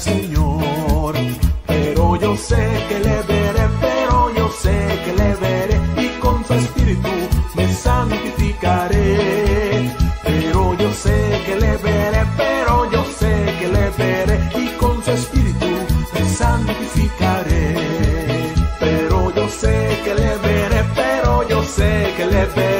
Señor. Pero yo sé que le veré, pero yo sé que le veré y con su espíritu me santificaré. Pero yo sé que le veré, pero yo sé que le veré y con su espíritu me santificaré. Pero yo sé que le veré, pero yo sé que le veré.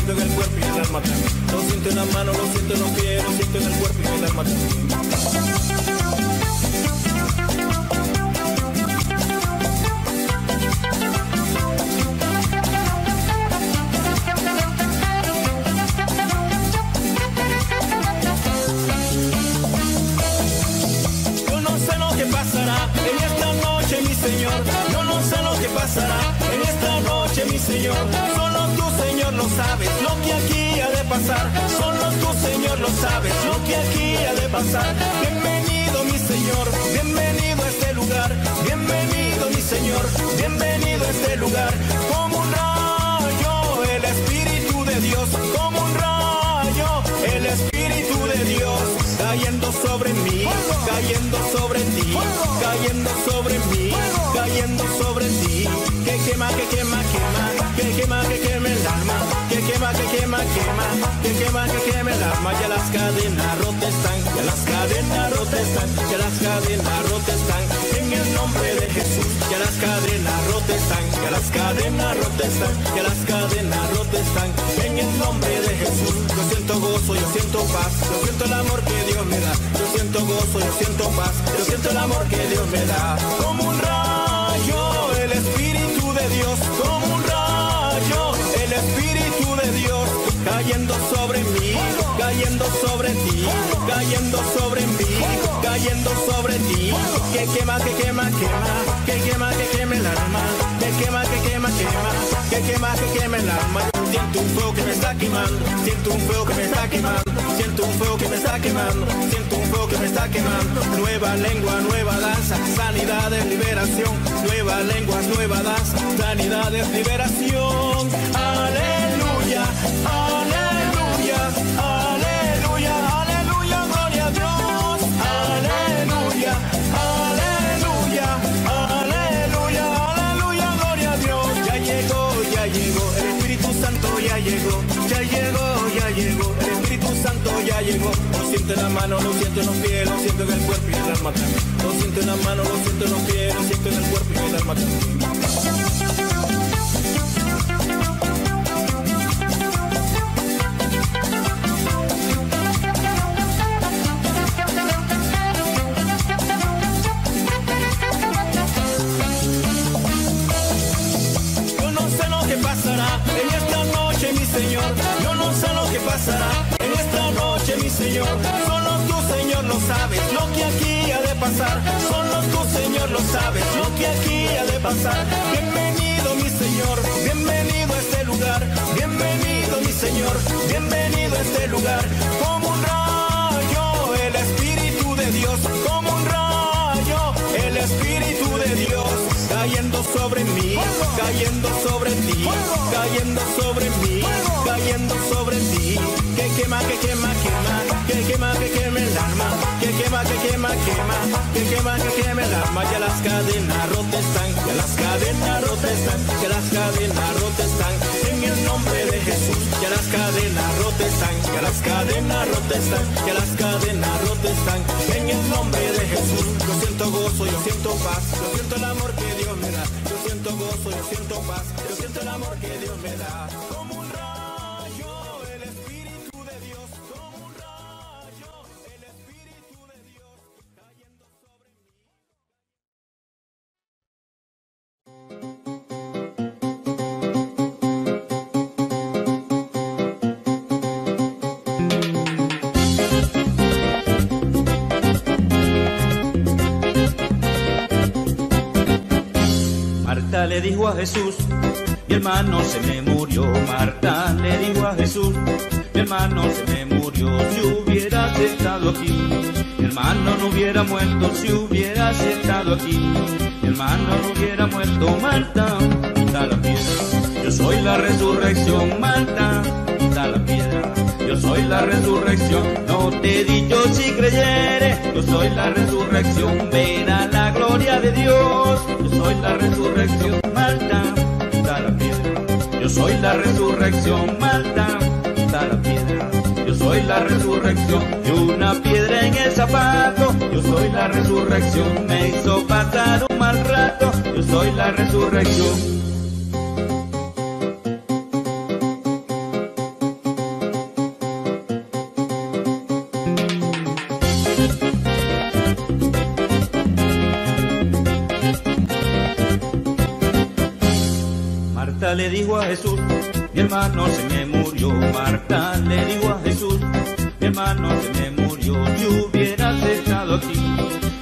Siento en el cuerpo y en. Lo siento en lo siento en los pies, lo siento en el cuerpo y en Señor. Yo no sé lo que pasará en esta noche, mi Señor. Lo que aquí ha de pasar. Solo tú, Señor, lo sabes lo que aquí ha de pasar. Bienvenido, mi Señor. Bienvenido a este lugar. Bienvenido, mi Señor. Bienvenido a este lugar. Como un rayo, el Espíritu de Dios. Como un rayo, el Espíritu de Dios. Cayendo sobre mí, cayendo sobre ti, cayendo sobre mí, cayendo sobre ti. Que quema, que quema, quema, que quema, que queme el alma, que quema, que quema, quema, que quema, que queme el alma. Ya las cadenas rotas están, ya las cadenas rotas están, ya las cadenas rotas están. En el nombre de Jesús, ya las cadenas rotas están, ya las cadenas rotas están, ya las cadenas rotas están. En el nombre de Jesús, yo siento gozo, yo siento paz, yo siento el amor que Dios me da. Yo siento gozo, yo siento paz, yo siento el amor que Dios me da. Como un rayo, el Espíritu de Dios, como el Espíritu de Dios, cayendo sobre mí, cayendo sobre ti, cayendo sobre mí, cayendo sobre ti. Que quema, que quema, quema, que quema, que queme el alma, que quema, que quema, quema, que quema, que queme el alma. Siento un fuego que me está quemando, siento un fuego que me está quemando, siento un fuego que me está quemando, siento que me está quemando. Nueva lengua, nueva danza, sanidad es liberación. Nueva lengua, nueva danza, sanidad es liberación. Aleluya, aleluya, Llegó. Lo siento en la mano, lo siento en los pies, lo siento en el cuerpo y el alma. Lo siento en la mano, lo siento en los pies, lo siento en el cuerpo y el alma. Yo no sé lo que pasará en esta noche, mi Señor. Yo no sé lo que pasará Señor. Solo tú, Señor, lo sabes lo que aquí ha de pasar. Solo tú, Señor, lo sabes lo que aquí ha de pasar. Bienvenido, mi Señor. Bienvenido a este lugar. Bienvenido, mi Señor. Bienvenido a este lugar. Como un rayo, el Espíritu de Dios. Como un rayo, el Espíritu de Dios cayendo sobre mí, cayendo sobre ti, cayendo sobre mí, cayendo sobre ti. Que quema, que quema, quema, que quema, que queme el alma, que quema, que quema, quema, que quema, que queme el alma. Ya las cadenas rotas están, ya las cadenas rotas están, ya las cadenas rotas están. En el nombre de Jesús, ya las cadenas rotas están, ya las cadenas rotas están, ya las cadenas rotas están. En el nombre de Jesús, yo siento gozo, yo siento paz, yo siento el amor que le dijo a Jesús, mi hermano se me murió. Marta le dijo a Jesús, mi hermano se me murió si hubieras estado aquí. Mi hermano no hubiera muerto si hubieras estado aquí. Mi hermano no hubiera muerto, Marta, quita la piedra. Yo soy la resurrección, Marta, Yo soy la resurrección, no te he dicho si creyere. Yo soy la resurrección, ven a la gloria de Dios. Yo soy la resurrección, quita la piedra. Yo soy la resurrección, quita la piedra. Yo soy la resurrección y una piedra en el zapato. Yo soy la resurrección, me hizo pasar un mal rato. Yo soy la resurrección. Hermano se me murió. Marta le dijo a Jesús, mi hermano se me murió. Si hubieras estado aquí,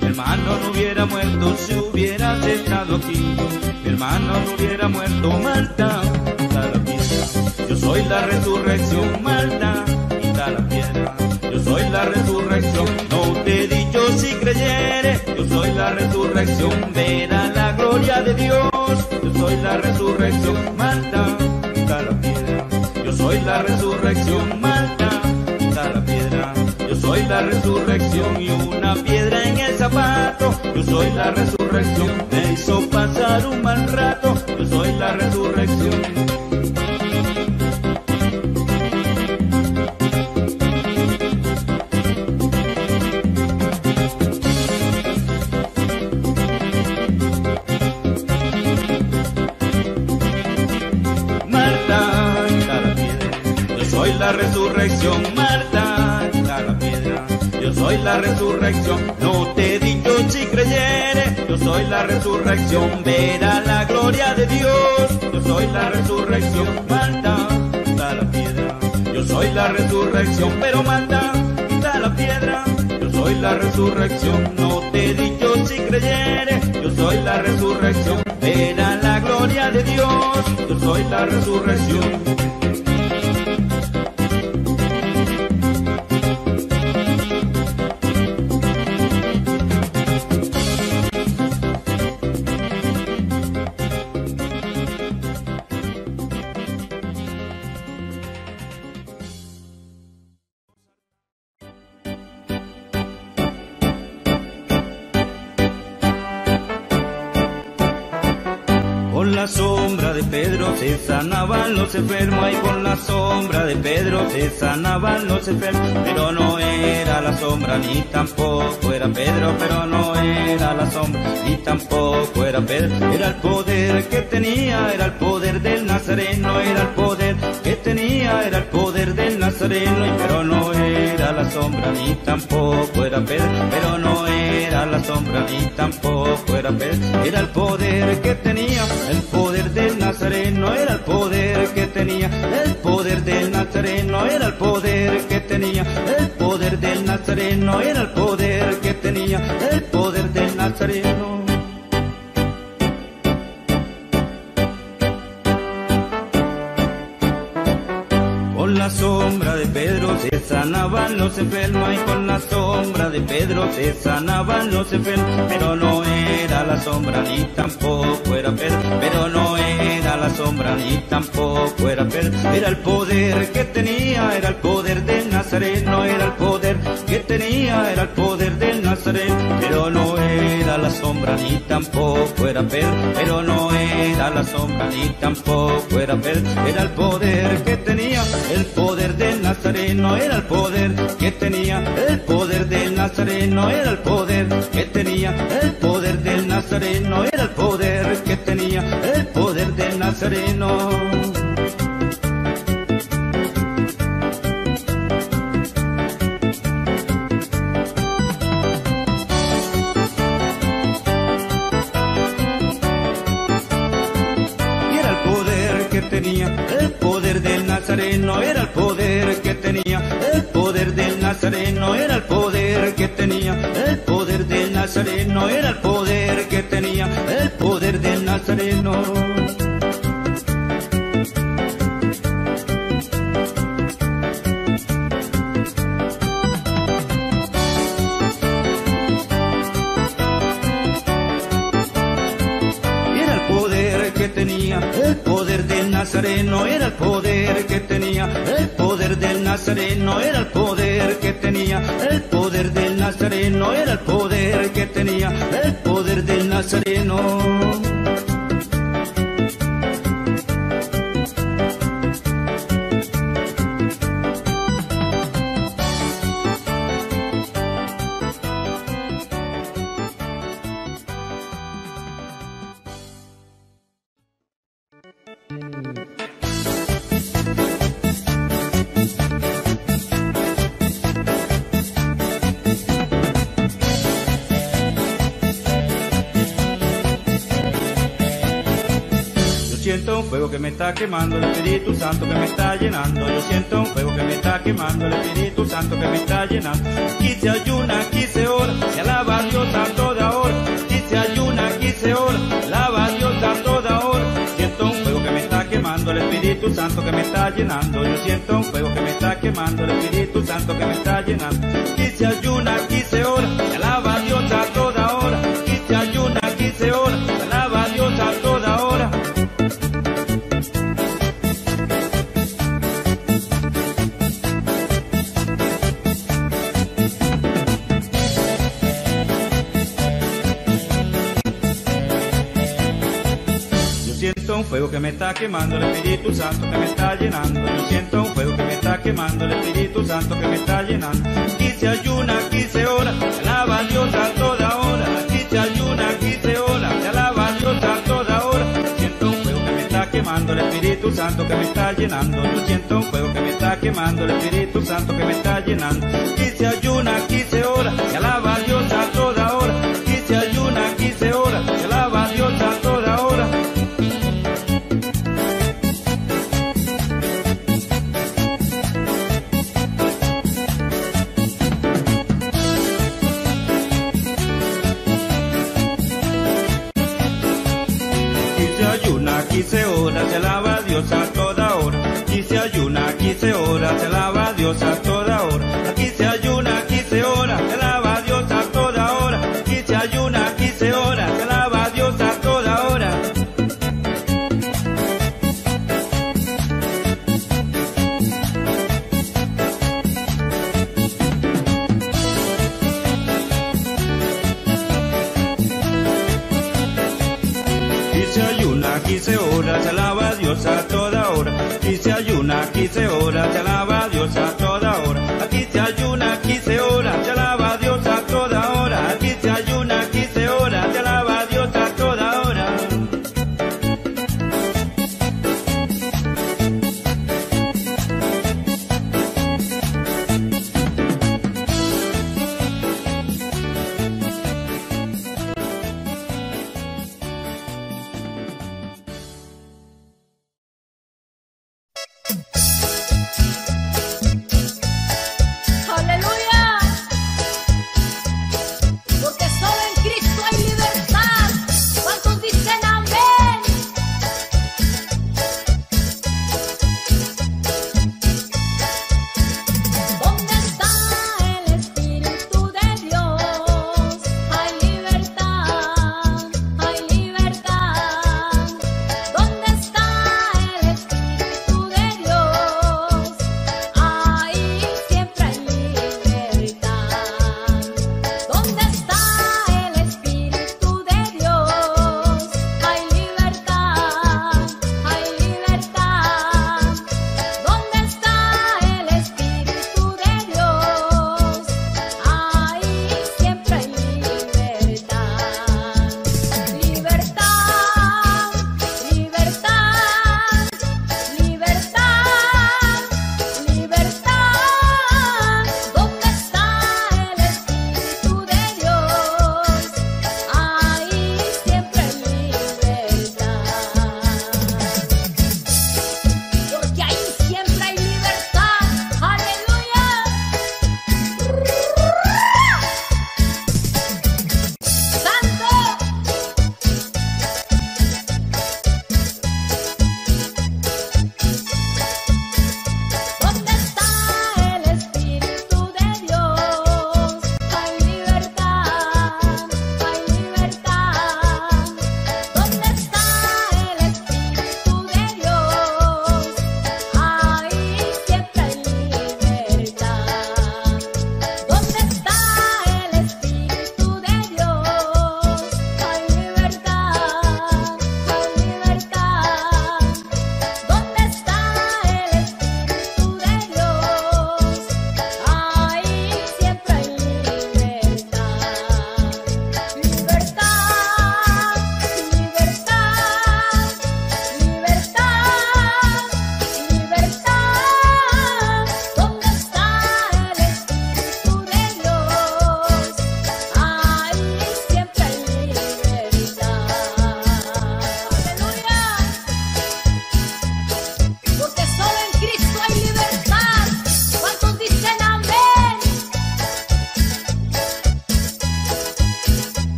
mi hermano no hubiera muerto. Si hubieras estado aquí, mi hermano no hubiera muerto. Marta, quita la piedra. Yo soy la resurrección, Marta, quita la piedra. Yo soy la resurrección, no te he dicho si creyere. Yo soy la resurrección, verá la gloria de Dios. Yo soy la resurrección, Marta, soy la resurrección, Marta, quita la piedra. Yo soy la resurrección y una piedra en el zapato. Yo soy la resurrección, me hizo pasar un mal rato. Yo soy la resurrección. Resurrección, verá la gloria de Dios. Yo soy la resurrección, Marta, quita la piedra. Yo soy la resurrección, pero Marta, quita la piedra. Yo soy la resurrección, no te he dicho si creyere. Yo soy la resurrección, verá la gloria de Dios. Yo soy la resurrección. Sombra de Pedro se sanaban los enfermos y con la sombra de Pedro se sanaban los enfermos. Pero no era la sombra ni tampoco era Pedro, pero no era la sombra ni tampoco era Pedro. Era el poder que tenía, era el poder del Nazareno, era el poder que tenía, era el poder del Nazareno. Pero no era la sombra ni tampoco era Pedro, pero no era la sombra ni tampoco era Pedro. Era el poder que tenía, el poder del Nazareno era el poder que tenía, el poder del Nazareno era el poder que tenía, el poder del Nazareno era el poder que tenía, el poder del Nazareno. Sombra de Pedro se sanaban los enfermos y con la sombra de Pedro se sanaban los enfermos. Pero no era la sombra ni tampoco era Pedro. Pero no era la sombra ni tampoco era Pedro. Era el poder que tenía, era el poder del Nazareno, era el poder que tenía, era el poder del Nazareno. Pero no era la sombra ni tampoco era Pedro. Pero no era la sombra ni tampoco era Pedro. Era el poder que tenía, el poder del Nazareno era el poder que tenía, el poder del Nazareno era el poder que tenía, el poder del Nazareno era el poder que tenía, el poder del Nazareno. no era el poder que tenía, el poder del Nazareno. Era el poder del Nazareno era el poder que tenía, el poder del Nazareno era el poder que tenía, el poder del Nazareno era el poder que tenía, el poder del Nazareno. Quemando, el Espíritu Santo que me está llenando. Yo siento un fuego que me está quemando, el Espíritu Santo que me está llenando. Aquí se ayuna, aquí se ora, alaba a Dios a toda hora. Aquí se ayuna, aquí alaba a Dios a toda hora. Siento un fuego que me está quemando, el Espíritu Santo que me está llenando. Yo siento un fuego que me está quemando, el Espíritu Santo que me está llenando. Aquí se fuego que me está quemando, el Espíritu Santo que me está llenando. Yo siento un fuego que me está quemando, el Espíritu Santo que me está llenando. Aquí se ayuna, aquí se ora, se alaba a Dios a toda hora. Aquí se ayuna, aquí se ora, se alaba a Dios a toda hora. Yo siento un fuego que me está quemando, el Espíritu Santo que me está llenando. Yo siento un fuego que me está quemando, el Espíritu Santo que me está llenando. Aquí se ayuna, aquí se ora, se alaba a Dios a toda hora.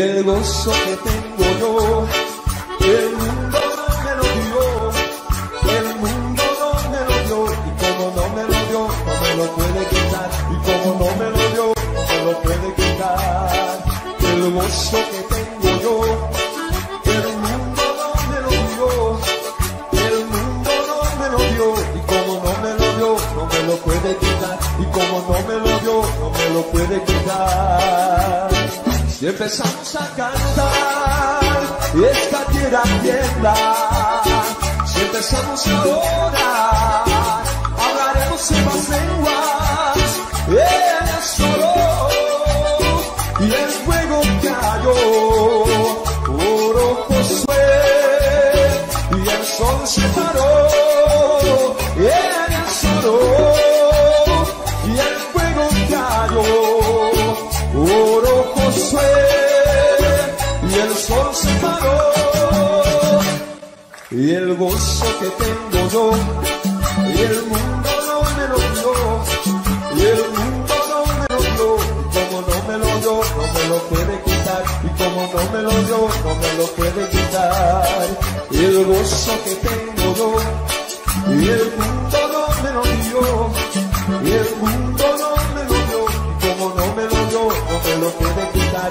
El gozo que tengo yo, el mundo no me lo dio, el mundo no me lo dio, y como no me lo dio, no me lo puede quitar, y como no me lo dio, no me lo puede quitar, el gozo que tengo yo, el mundo no me lo dio, el mundo no me lo dio, y como no me lo dio, no me lo puede quitar, y como no me lo dio, no me lo puede quitar. Si empezamos a cantar esta tierra tienda, si empezamos a orar, hablaremos en más lenguas, ella solo, y el fuego cayó, gozo que tengo yo, y el mundo no me lo dio, y el mundo no me lo dio, y como no me lo dio, no me lo puede quitar, y como no me lo dio, no me lo puede quitar, y el gozo que tengo yo, y el mundo no me lo dio, y el mundo no me lo dio, y como no me lo dio, no me lo puede quitar,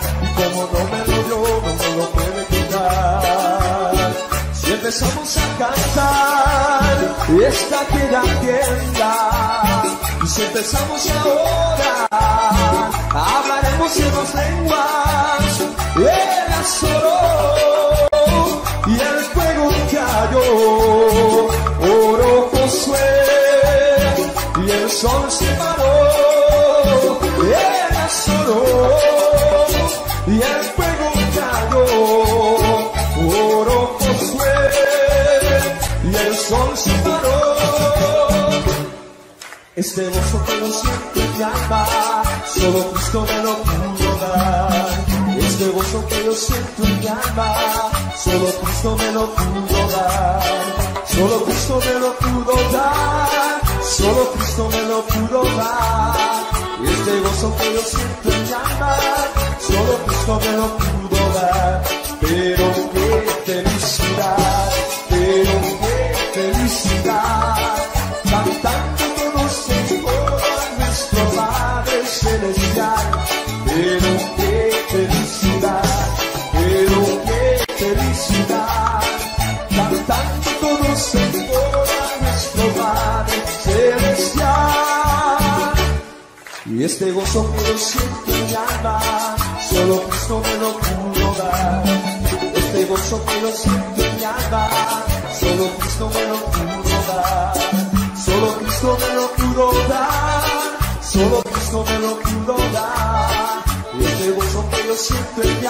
empezamos a cantar. Esta tierra tienda, y si empezamos a orar, hablaremos en dos lenguas, era solo, y el fuego cayó, oro Josué, y el sol se Este gozo que lo siento alma, solo Cristo me lo pudo dar. Este gozo que yo siento alma, solo Cristo me lo pudo dar. Solo Cristo me lo pudo dar, solo Cristo me lo pudo dar. Este gozo que yo siento alma, solo Cristo me lo pudo dar. Pero qué felicidad, este gozo siento en mi alma, solo Cristo me lo pudo dar. Este gozo siento en mi alma, solo Cristo me lo pudo dar. Solo Cristo me lo pudo dar. Solo Cristo me lo pudo dar. Este gozo que yo siento en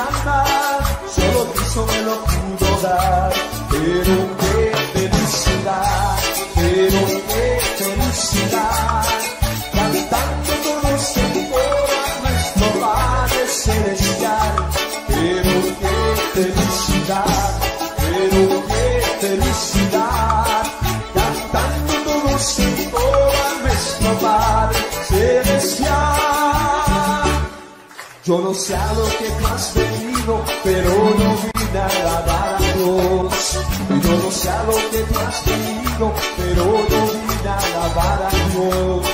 solo Cristo me lo pudo dar. Pero Yo no sé a lo que tú has venido, pero no vine a alabar a Dios. Yo no sé a lo que tú has venido, pero no vine a alabar a Dios.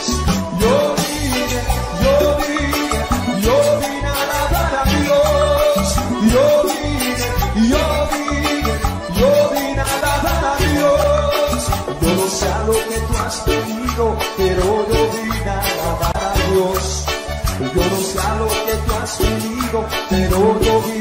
Pero yo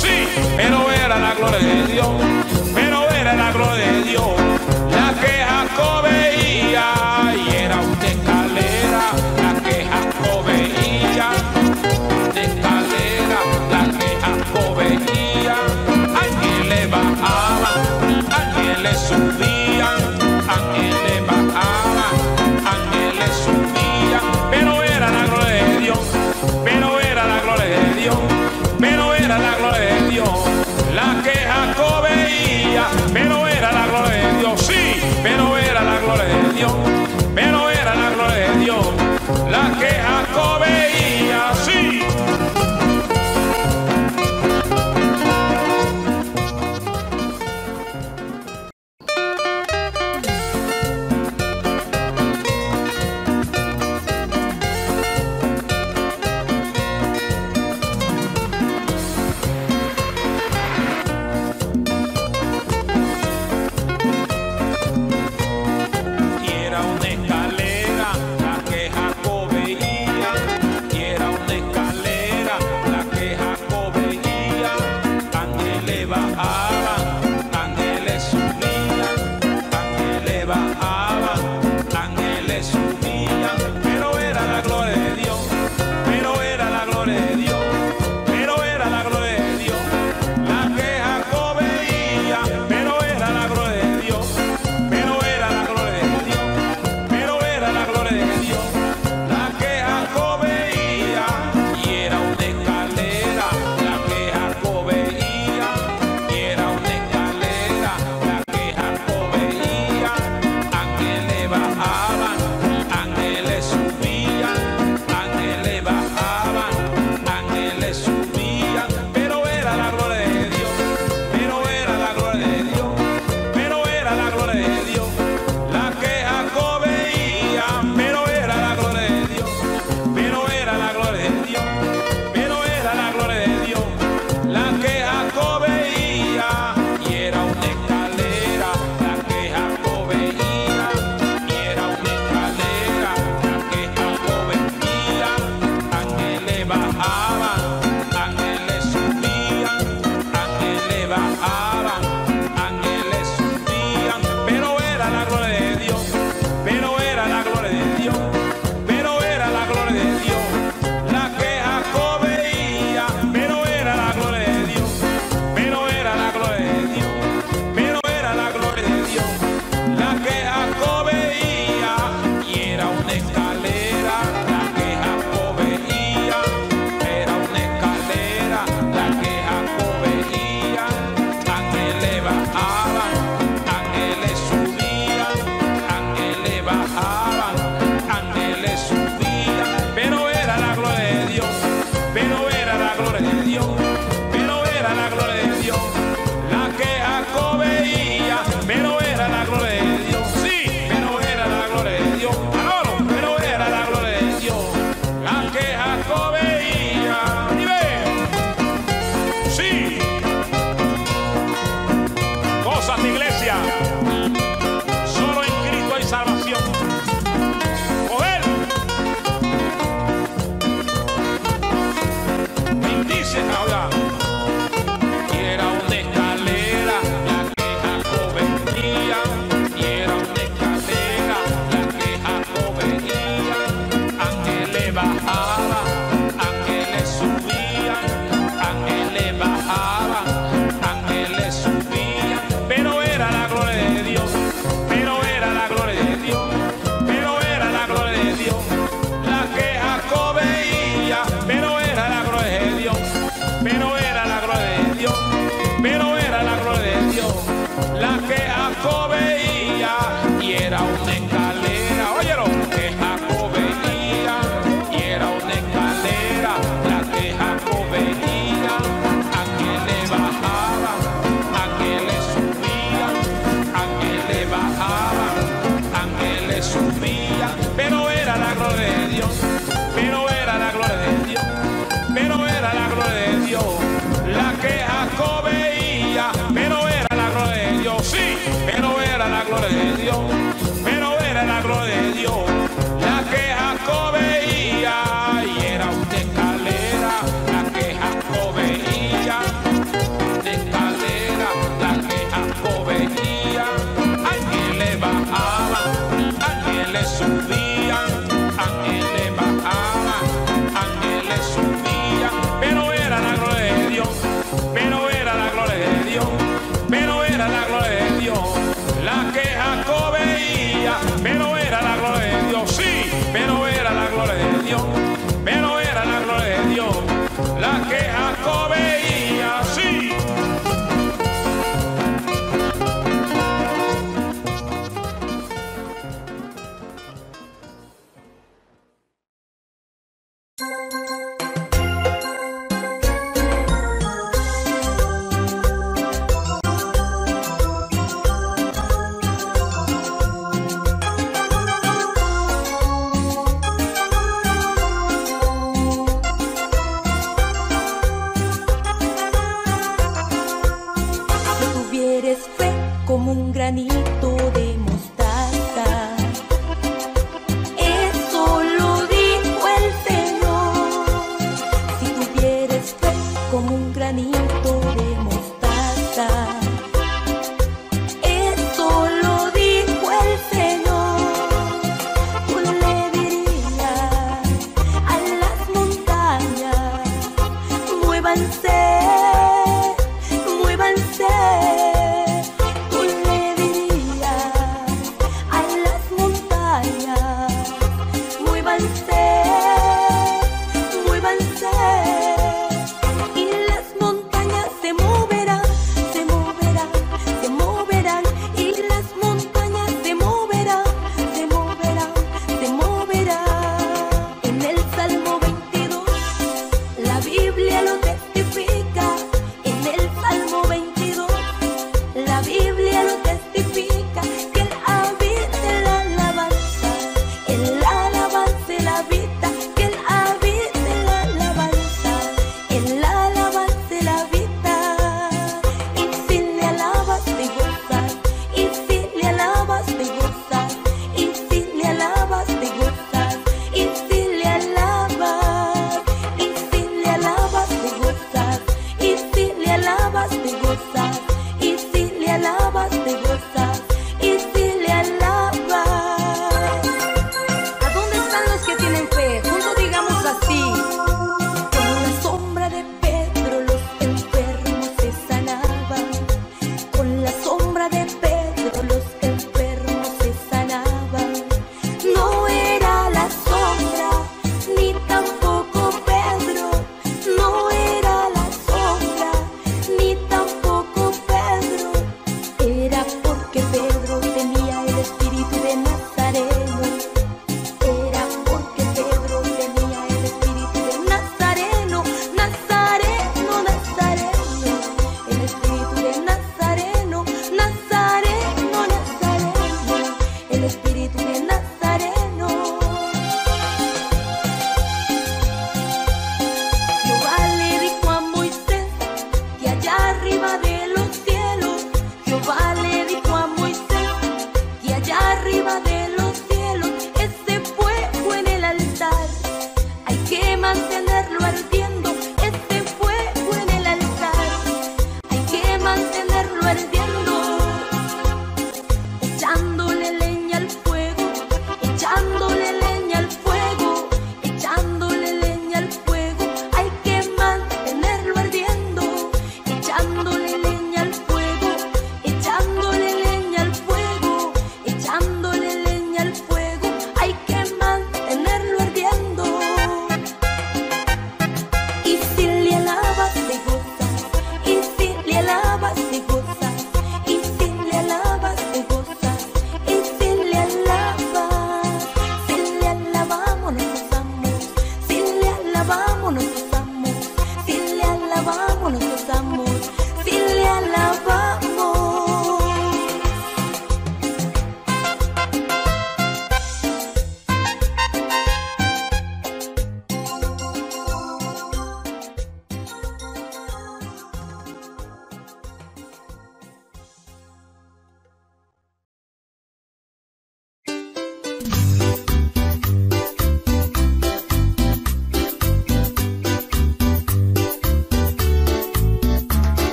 sí, pero era la gloria de Dios, pero era la gloria de Dios, la que Jacob veía y era una escalera, la que Jacob veía, una escalera, la que Jacob veía, ángeles bajaban, ángeles subían, pero era la gloria de Dios. La que Jacob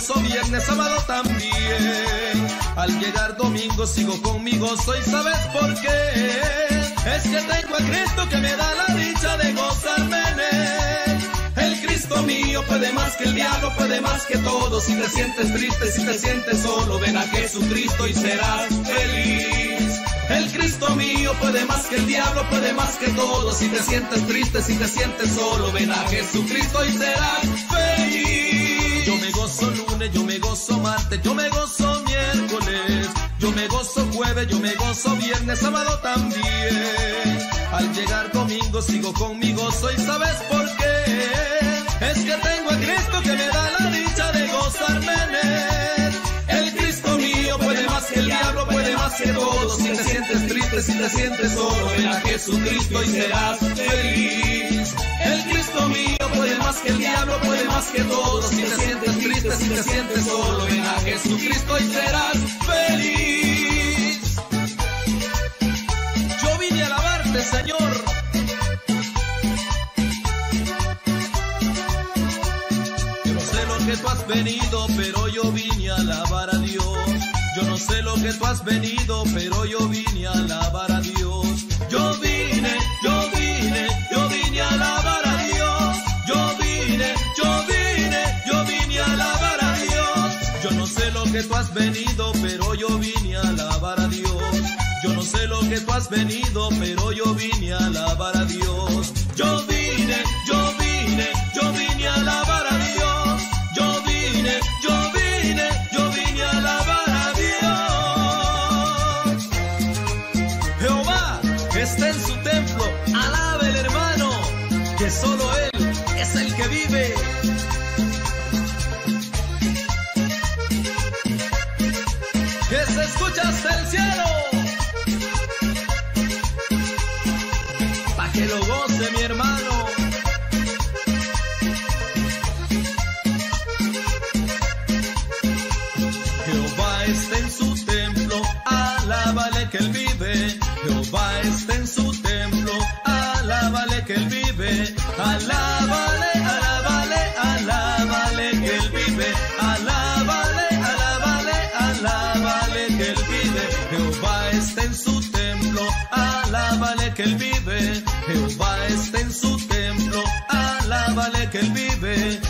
gozo viernes, sábado también. Al llegar domingo sigo con mi gozo y sabes por qué. Es que tengo a Cristo que me da la dicha de gozarme en él. El Cristo mío puede más que el diablo, puede más que todo. Si te sientes triste, si te sientes solo, ven a Jesucristo y serás feliz. El Cristo mío puede más que el diablo, puede más que todo. Si te sientes triste, si te sientes solo, ven a Jesucristo y serás feliz. Yo me gozo martes, yo me gozo miércoles, yo me gozo jueves, yo me gozo viernes, sábado también. Al llegar domingo sigo con mi gozo y sabes por qué. Es que tengo a Cristo que me da la dicha de gozarme en él. Todo. Si te sientes triste, si te sientes solo, ven a Jesucristo y serás feliz. El Cristo mío puede más que el diablo, puede más que todo. Si te sientes triste, si te sientes solo, ven a Jesucristo y serás feliz. Yo vine a alabarte, Señor. Yo sé lo que tú has venido, pero yo vine a alabar a Dios. Yo no lo que tú has venido, pero yo vine a alabar a Dios. Yo vine, yo vine, yo vine a alabar a Dios. Yo vine, yo vine, yo vine a alabar a Dios. Yo no sé lo que tú has venido, pero yo vine a alabar a Dios. Yo no sé lo que tú has venido, pero yo vine a alabar a Dios. Alábale, alábale, alábale que él vive. Que él vive. Jehová está en su templo, alábale que él vive. Jehová está en su templo, alábale que él vive.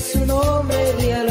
Su nombre de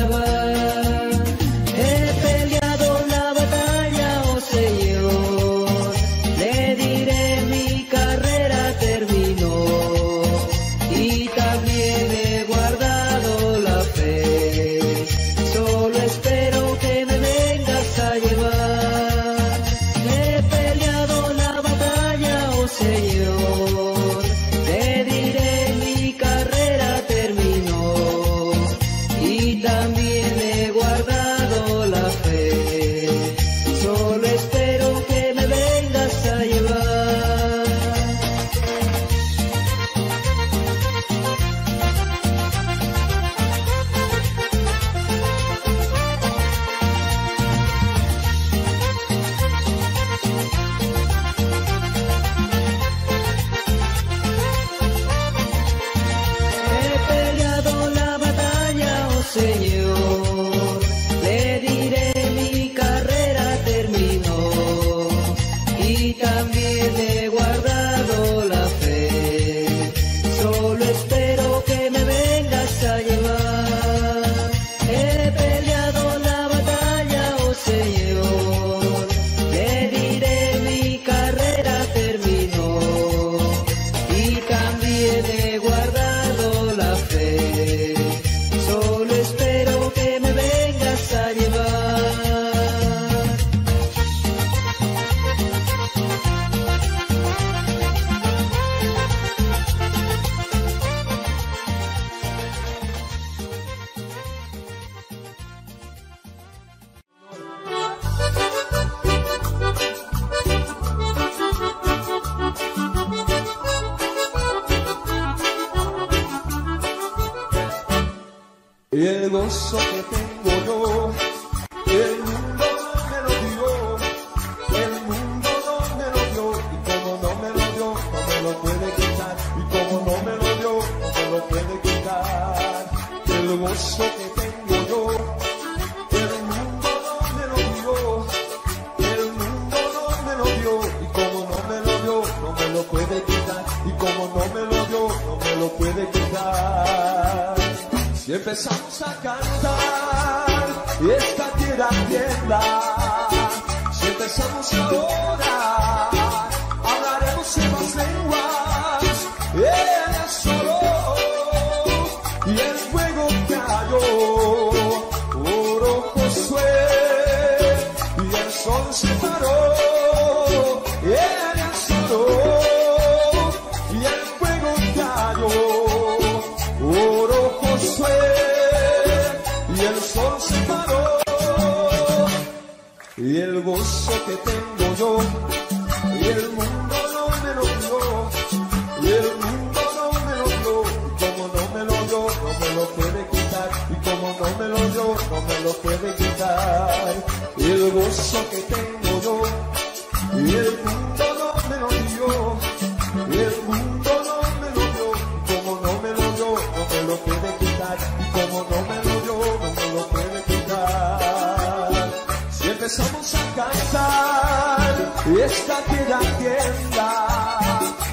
empezamos a cantar esta que da tienda.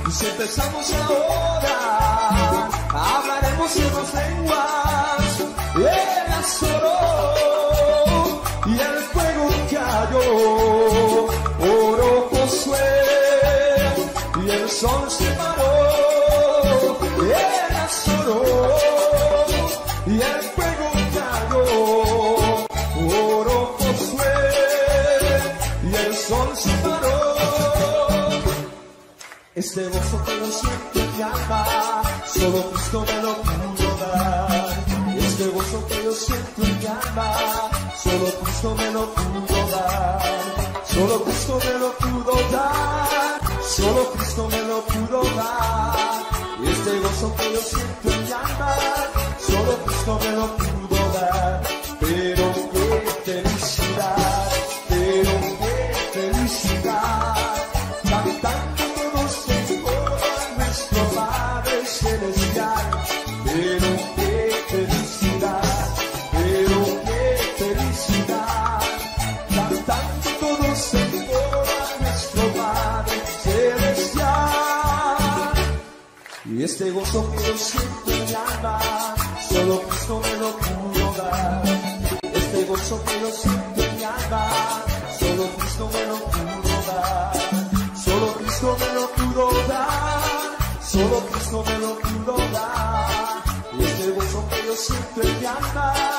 Y si empezamos ahora, hablaremos en dos lenguas. El azoró y el fuego cayó. Oro Josué y el sol se Ese gozo que no siempre llama, solo Cristo me lo pudo dar. Este gozo que yo siento en llama, solo Cristo me lo pudo dar. Solo Cristo me lo pudo dar. Solo Cristo me lo pudo dar. Este gozo que yo siento en llama, solo Cristo me lo pudo dar. eso que yo siempre llama, solo Cristo me lo pudo dar. Este gozo que yo siempre llama, solo Cristo me lo pudo dar. Solo Cristo me lo pudo dar, solo Cristo me lo pudo dar. Este gozo que yo siempre llama.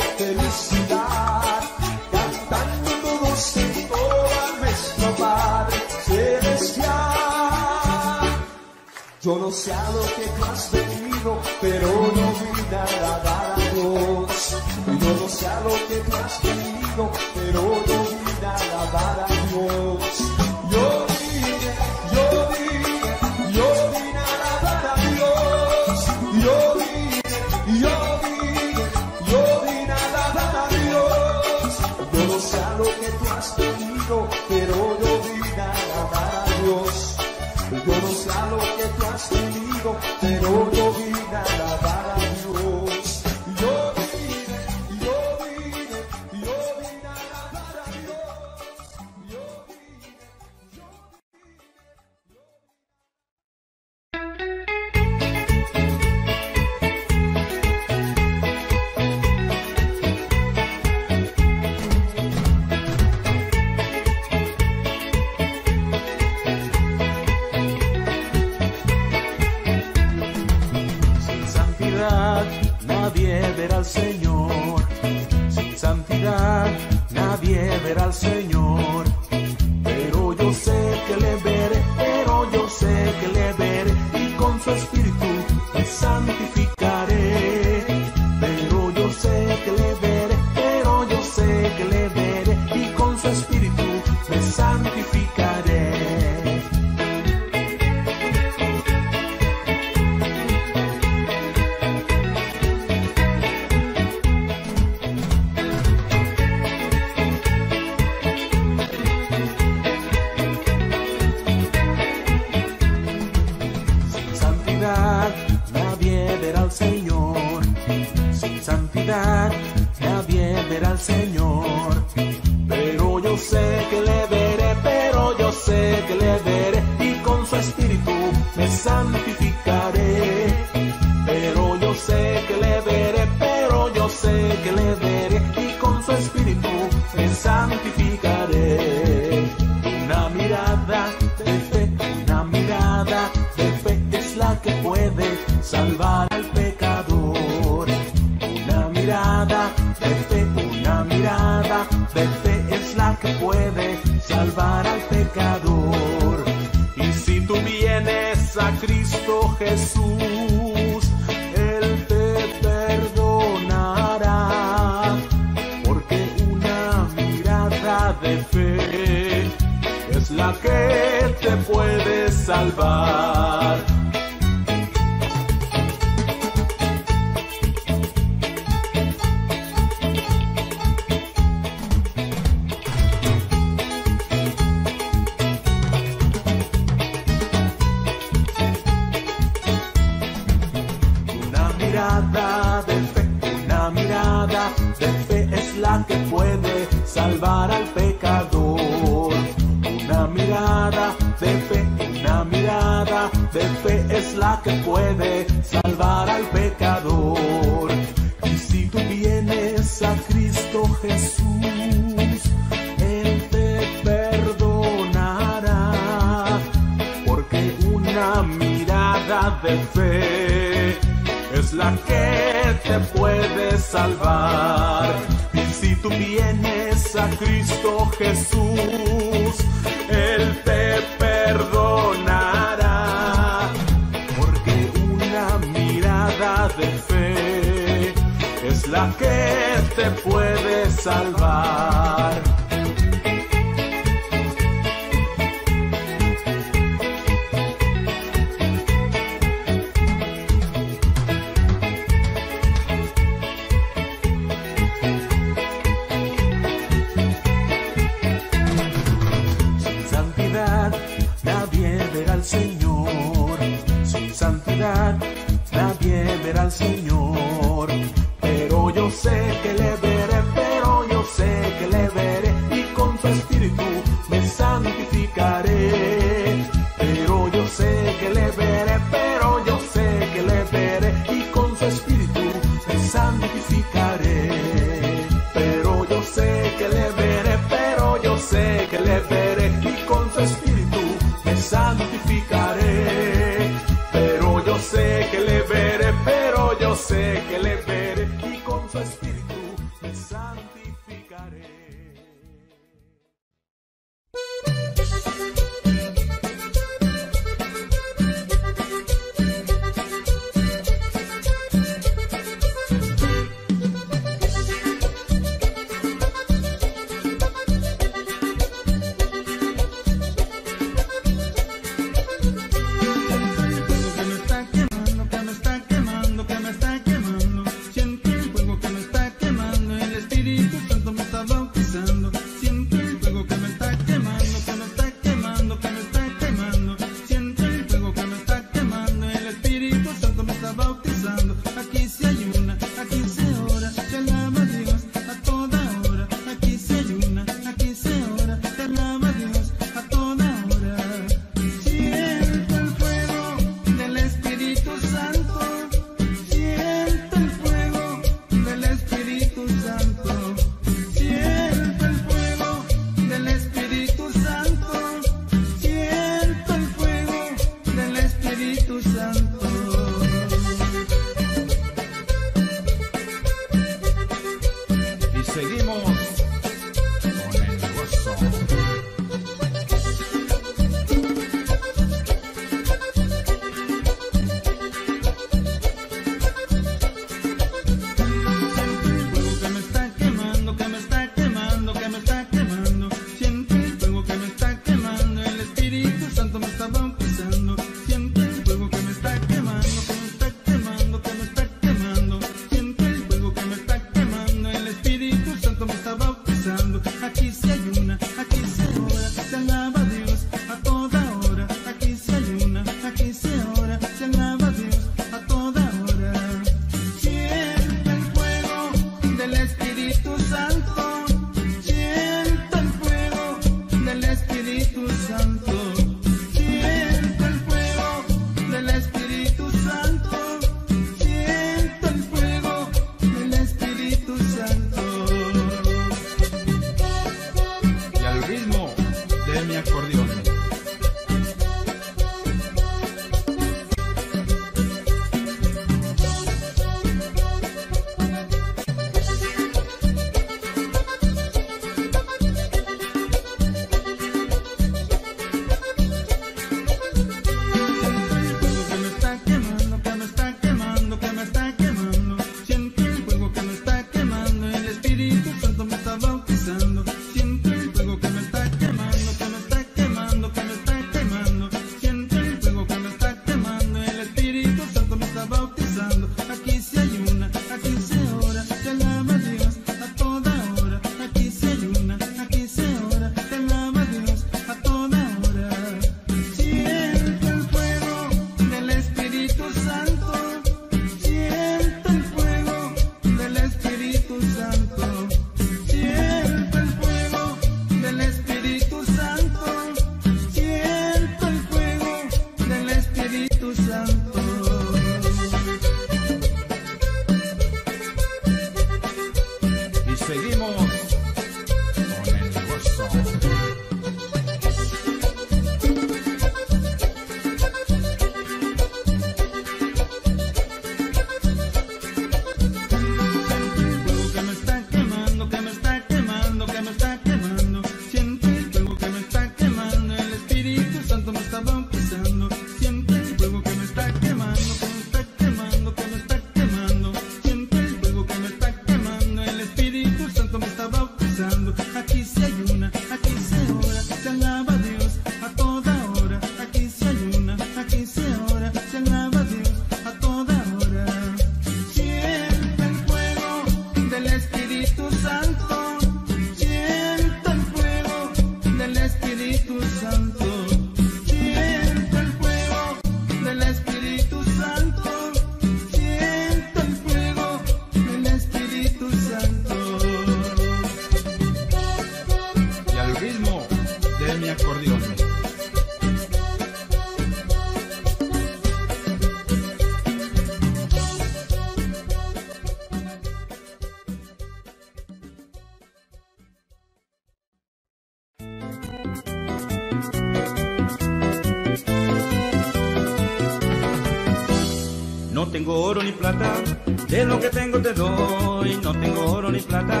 de lo que tengo te doy, no tengo oro ni plata,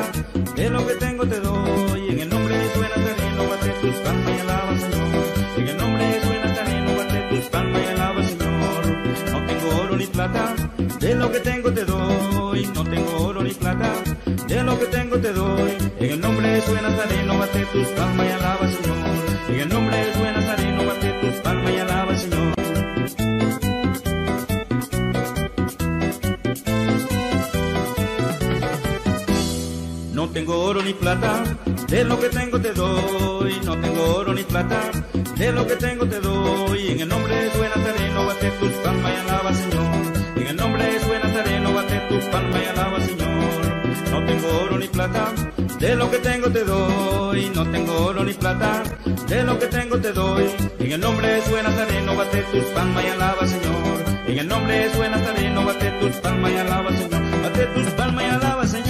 de lo que tengo te doy, en el nombre de suena terreno, bate tus palmas y alaba Señor, en el nombre de suena terreno, bate tus palmas y alaba Señor, no tengo oro ni plata, de lo que tengo te doy, no tengo oro ni plata, de lo que tengo te doy, en el nombre de suena terreno, bate tus palmas de lo que tengo te doy, no tengo oro ni plata, de lo que tengo te doy, en el nombre de Buenatareno bate tu palmas y alaba Señor, en el nombre de Buenatareno bate tu palmas y alaba Señor, no tengo oro ni plata, de lo que tengo te doy, no tengo oro ni plata, de lo que tengo te doy, en el nombre de Buenatareno bate tus palmas y alaba Señor, en el nombre de Buenatareno bate tus palmas y alaba Señor, bate tus palmas y alaba Señor.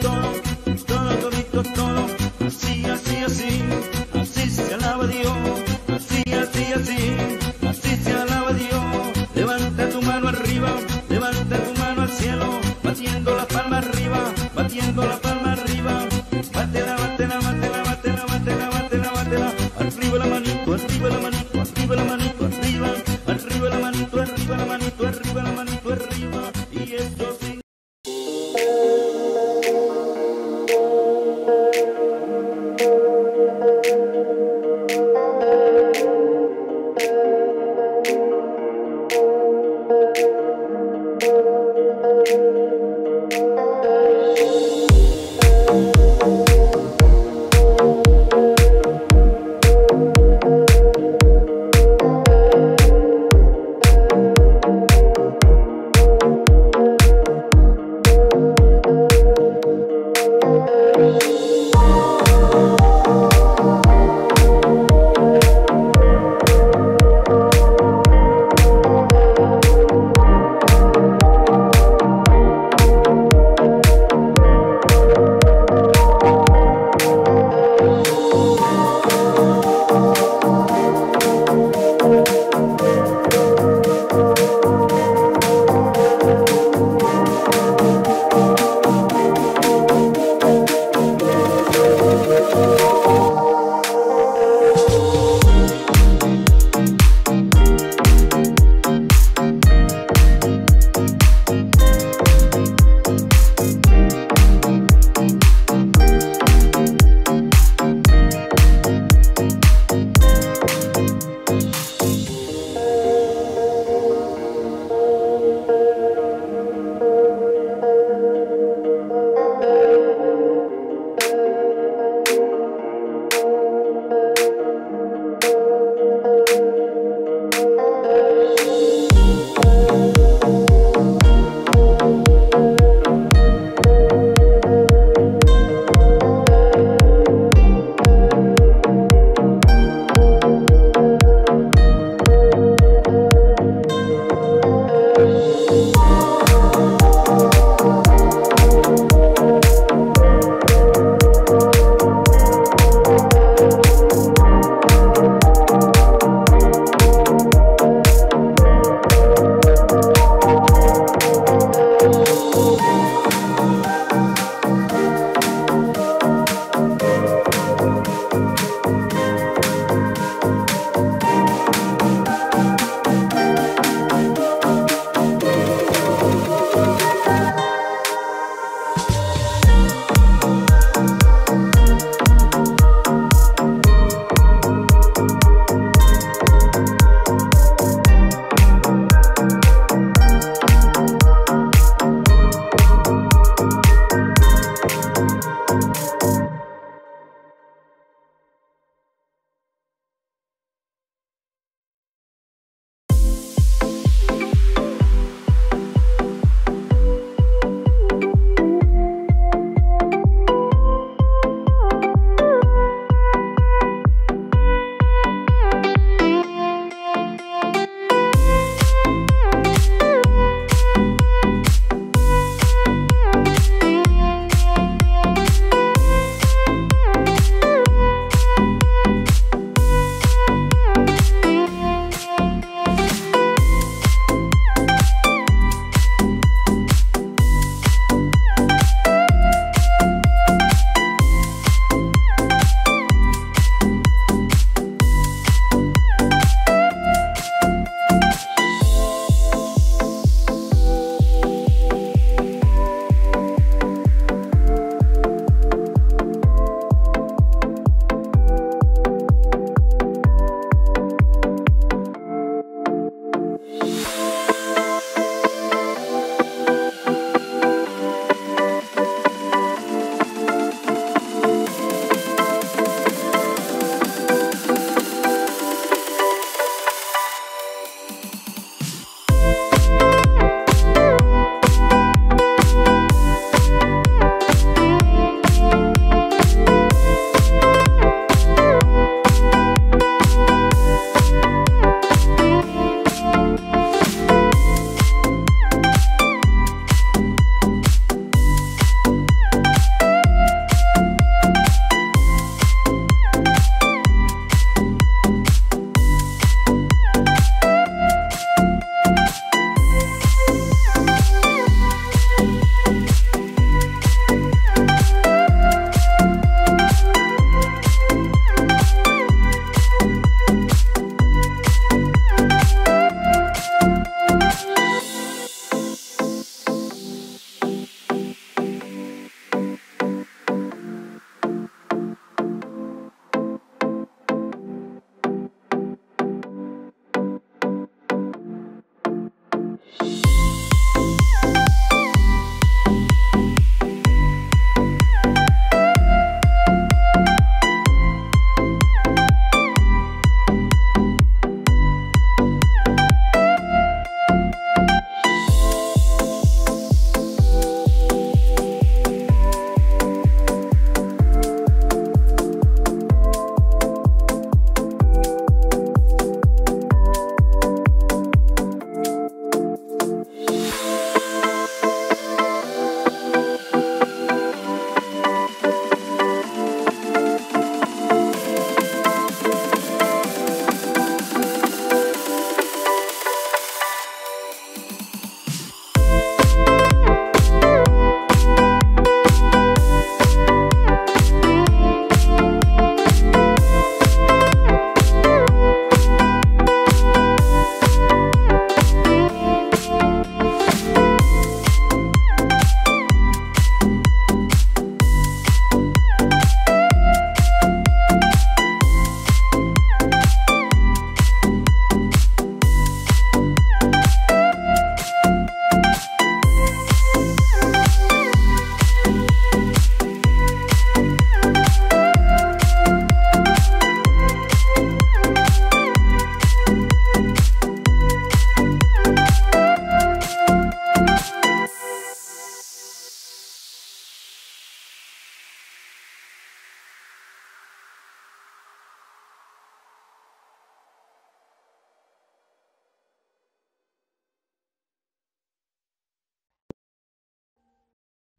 don't